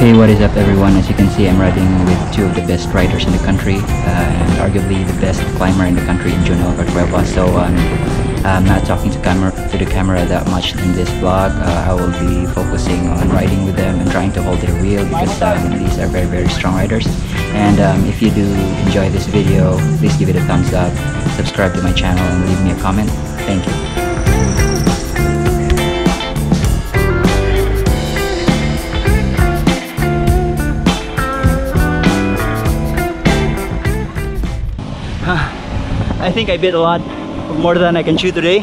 Hey, what is up everyone? As you can see, I'm riding with two of the best riders in the country uh, and arguably the best climber in the country in Jonel Carcueva. So um, I'm not talking to, camera, to the camera that much in this vlog. Uh, I will be focusing on riding with them and trying to hold their wheel because um, these are very, very strong riders. And um, if you do enjoy this video, please give it a thumbs up, subscribe to my channel and leave me a comment. Thank you. I think I bit a lot more than I can chew today.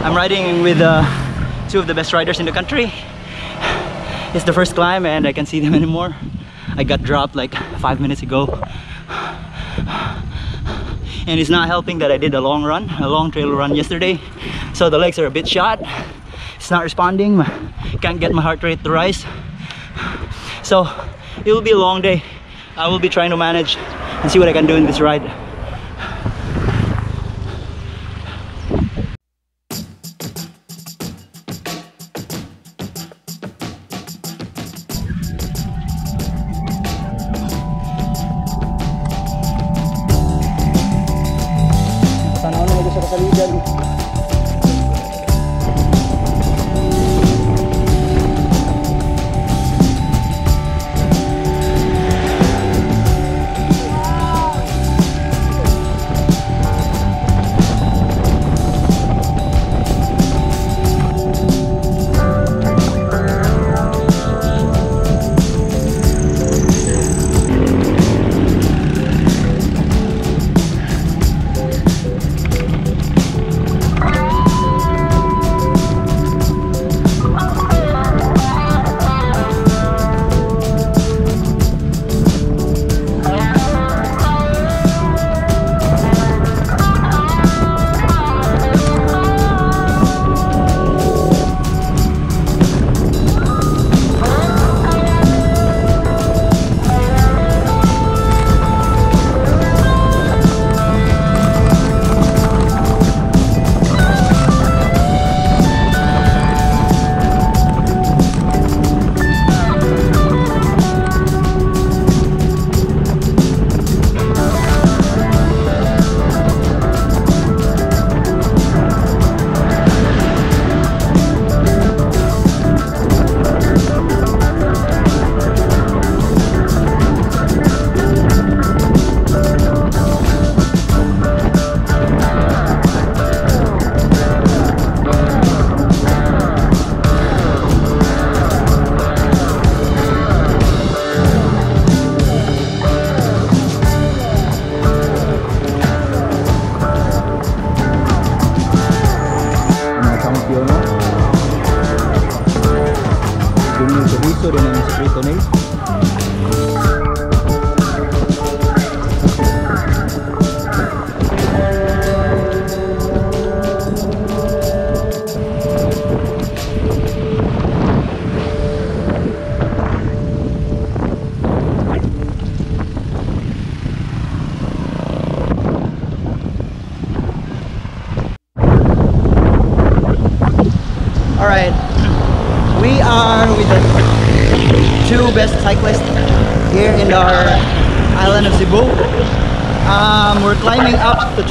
I'm riding with uh, two of the best riders in the country. It's the first climb and I can't see them anymore. I got dropped like five minutes ago. And it's not helping that I did a long run, a long trail run yesterday. So the legs are a bit shot. It's not responding. Can't get my heart rate to rise. So it will be a long day. I will be trying to manage and see what I can do in this ride.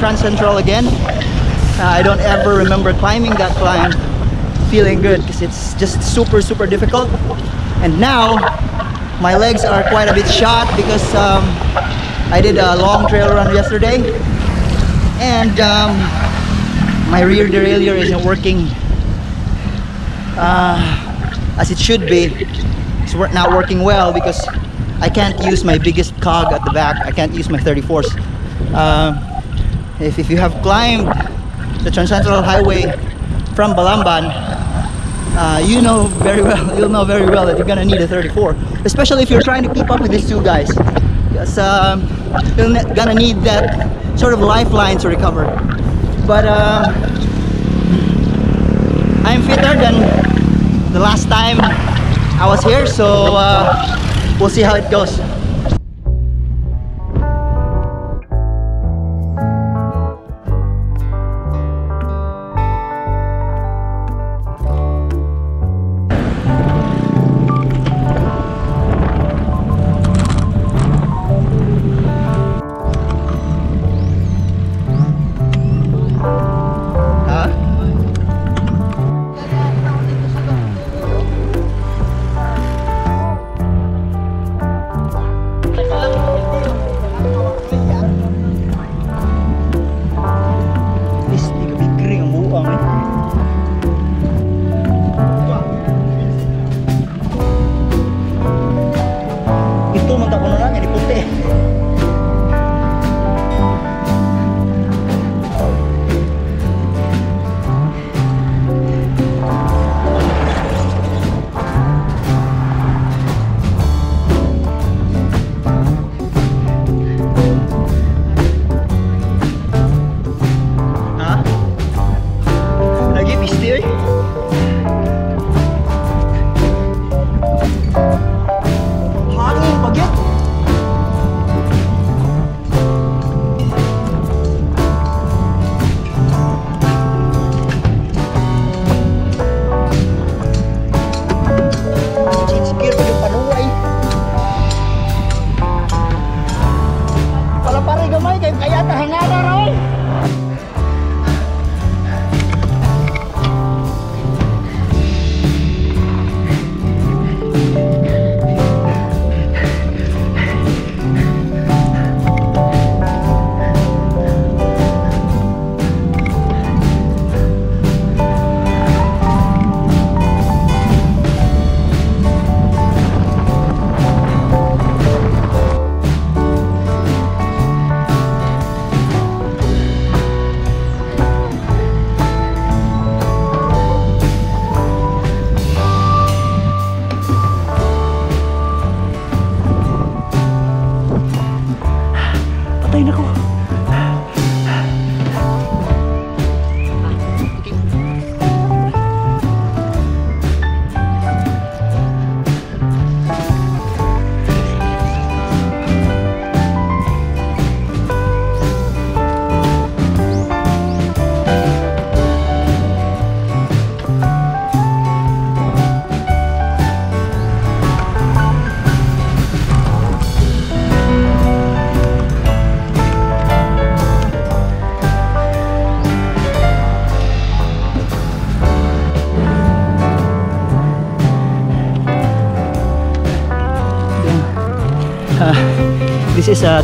Up the Trans Central again. Uh, I don't ever remember climbing that climb feeling good because it's just super super difficult. And now my legs are quite a bit shot because um, I did a long trail run yesterday, and um, my rear derailleur isn't working uh, as it should be. It's not working well because I can't use my biggest cog at the back. I can't use my 34s. Uh, if, if you have climbed the Transcentral Highway from Balamban, uh, you know very well, you'll know very well that you're gonna need a 34, especially if you're trying to keep up with these two guys. Because um, you're gonna need that sort of lifeline to recover. But uh, I'm fitter than the last time I was here, so uh, we'll see how it goes.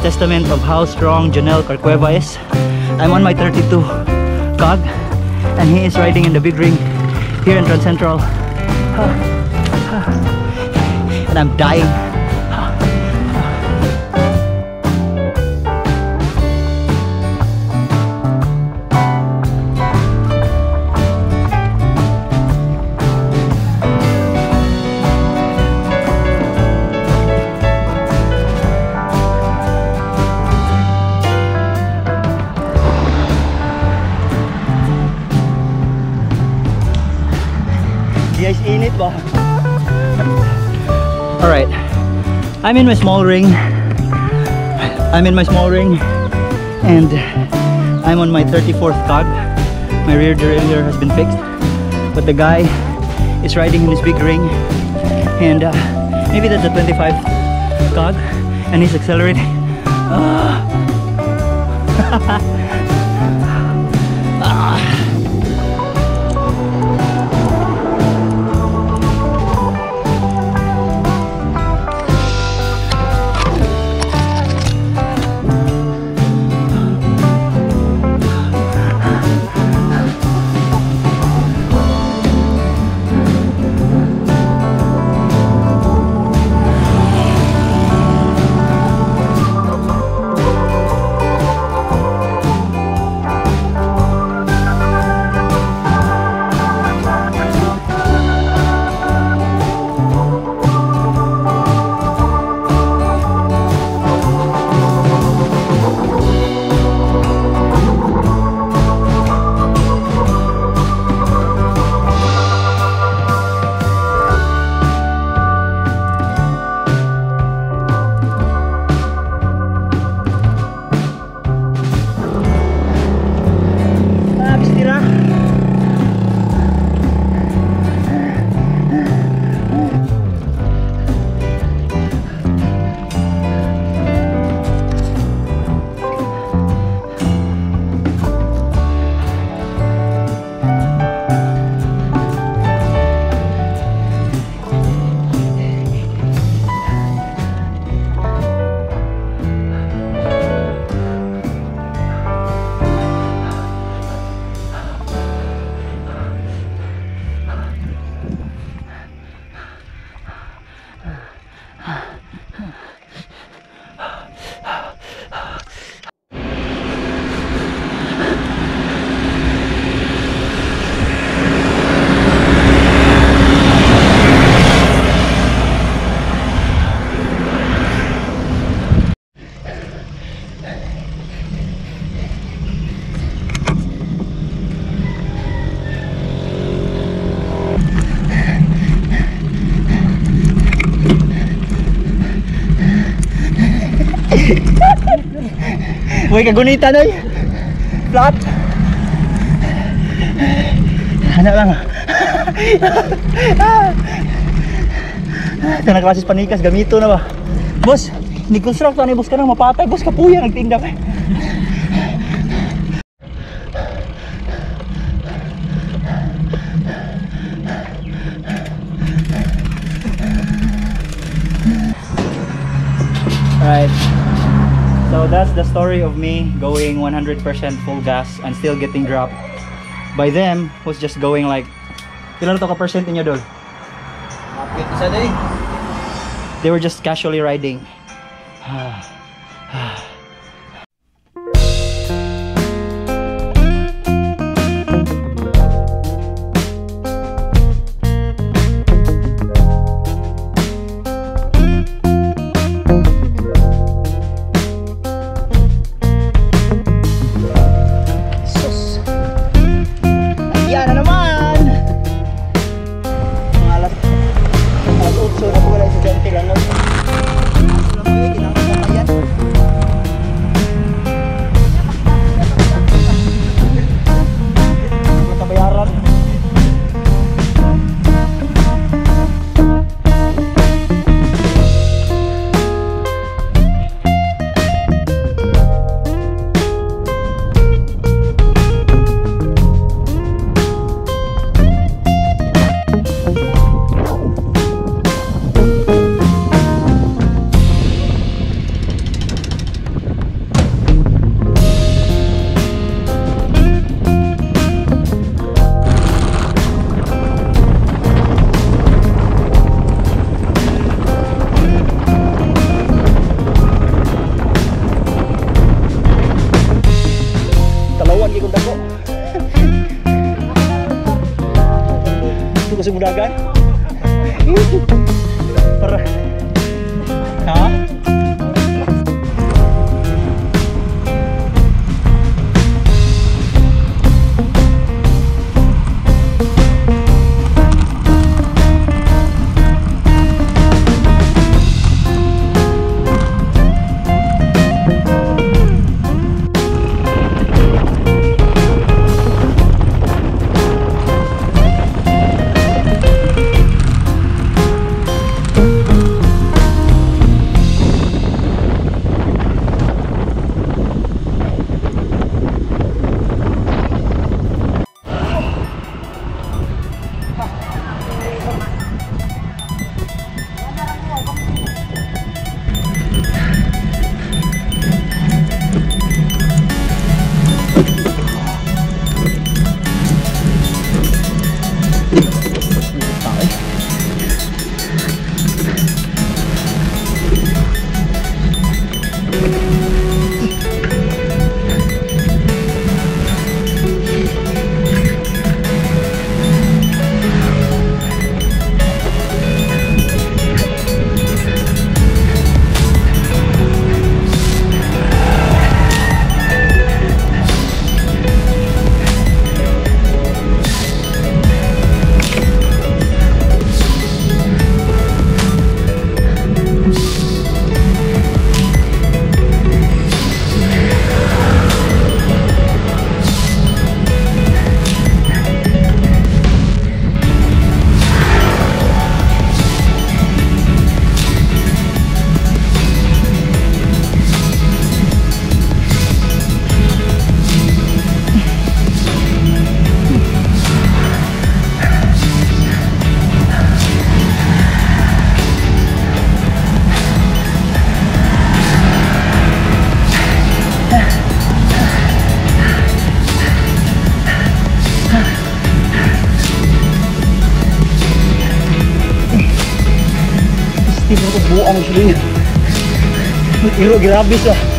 Testament of how strong Jonel Carcueva is. I'm on my 32 cog and he is riding in the big ring here in Trans Central. And I'm dying. Guys, init ba? Alright. I'm in my small ring. I'm in my small ring. And I'm on my 34th cog. My rear derailleur has been fixed. But the guy is riding in his big ring. And uh, maybe that's a 25 cog. And he's accelerating. Ah. Uy, kagunita noy. Flat. Ano lang. Ito na klases panikas, gamito na ba? Boss, ni construct ni boss ka nang mapatay, boss kapuya nagtinda ka. The story of me going 100% full gas and still getting dropped by them who's just going like Kailan to ka percent inyo dol? Day. They were just casually riding. mudah-mudahan Steve ko buang sila. Iro grabe sa.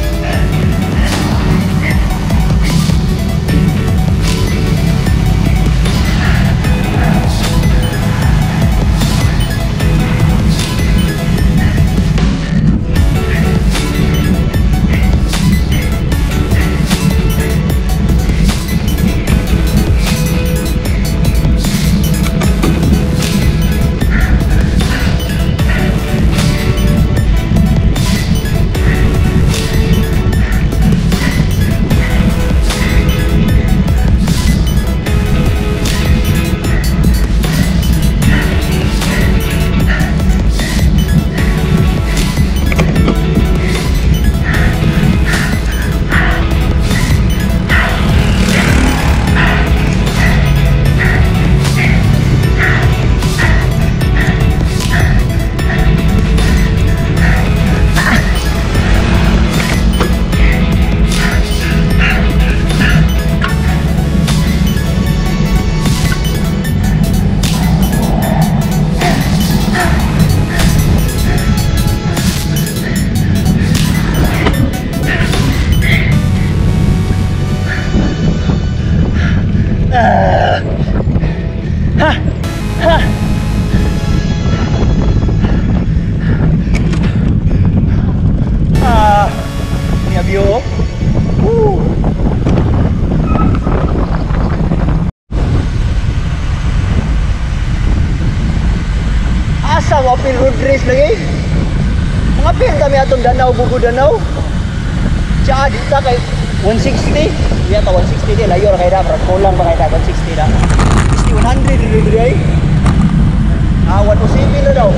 Atong Danau, Bugo Danau. Siya dita kay 160. Iya ta 160 di layo ra kay da, pero kulang pa kay da 160 da. 100 dili dili ay. Ah, 107 na daw.